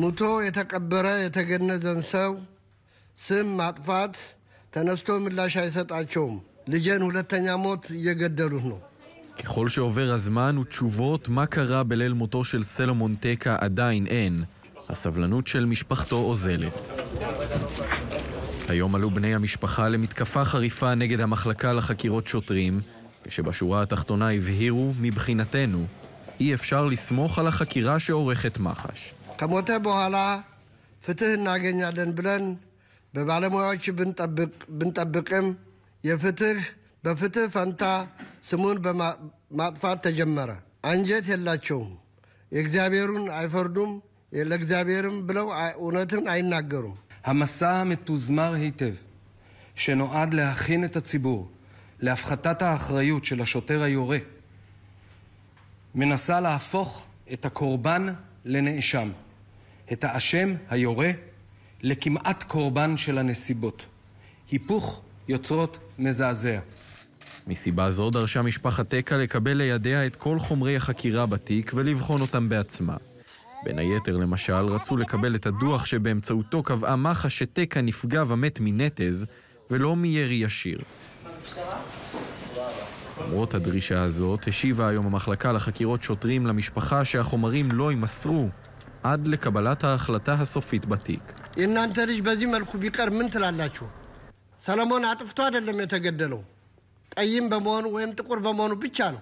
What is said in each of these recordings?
ሙቶ የተቀበረ የተገነዘን ሰው ስም ማጥፋት ተነስቶ ምላሽ አይሰጣቸውም። ልጄን ሁለተኛ ሞት እየገደሉት ነው። ככל שעובר הזמן ותשובות מה קרה בליל מותו של סלומון טקה עדיין אין, הסבלנות של משפחתו אוזלת. היום עלו בני המשפחה למתקפה חריפה נגד המחלקה לחקירות שוטרים, כשבשורה התחתונה הבהירו, מבחינתנו, אי אפשר לסמוך על החקירה שעורכת מח"ש. ከሞተ በኋላ ፍትህ እናገኛለን ብለን በባለሙያዎች ብንጠብቅም የፍትህ በፍትህ ፈንታ ስሙን በማጥፋት ተጀመረ። አንጀት የላቸውም። የእግዚአብሔሩን አይፈርዱም፣ ለእግዚአብሔርም ብለው እውነትን አይናገሩም። המסע המתוזמר היטב, שנועד להכין את הציבור להפחתת האחריות של השוטר היורה, מנסה להפוך את הקורבן לנאשם, את האשם, היורה, לכמעט קורבן של הנסיבות. היפוך יוצרות מזעזע. מסיבה זו דרשה משפחת טקה לקבל לידיה את כל חומרי החקירה בתיק ולבחון אותם בעצמה. בין היתר, למשל, רצו לקבל את הדוח שבאמצעותו קבעה מח"ש שטקה נפגע ומת מנטז, ולא מירי ישיר. למרות הדרישה הזאת, השיבה היום המחלקה לחקירות שוטרים למשפחה שהחומרים לא יימסרו עד לקבלת ההחלטה הסופית בתיק. የእናንተ ልጅ በዚህ መልኩ ቢቀር ምን ትላላችሁ? ሰለሞን አጥፍቶ አይደለም የተገደለው፣ ጠይም በመሆኑ ወይም ጥቁር በመሆኑ ብቻ ነው።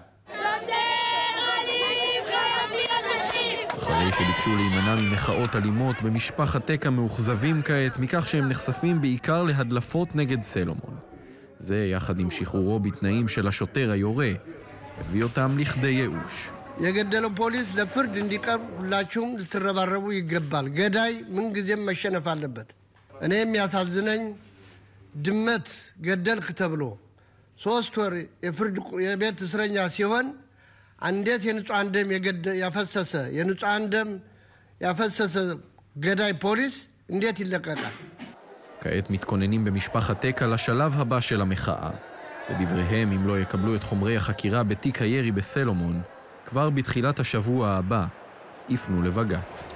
אחרי שביקשו להימנע ממחאות אלימות, במשפחת טקה מאוכזבים כעת מכך שהם נחשפים בעיקר להדלפות נגד סלומון. זה, יחד עם שחרורו בתנאים של השוטר היורה, הביא אותם לכדי ייאוש. የገደለው ፖሊስ ለፍርድ እንዲቀርብ ሁላችሁም ልትረባረቡ ይገባል። ገዳይ ምንጊዜም መሸነፍ አለበት። እኔ የሚያሳዝነኝ ድመት ገደልክ ተብሎ ሶስት ወር የፍርድ የቤት እስረኛ ሲሆን እንዴት የንጹሐን ደም ያፈሰሰ የንጹሐን ደም ያፈሰሰ ገዳይ ፖሊስ እንዴት ይለቀቃል? כעת מתכוננים במשפחת טקה לשלב הבא של המחאה. לדבריהם, אם לא יקבלו את חומרי החקירה בתיק הירי בסלומון, כבר בתחילת השבוע הבא יפנו לבג"ץ.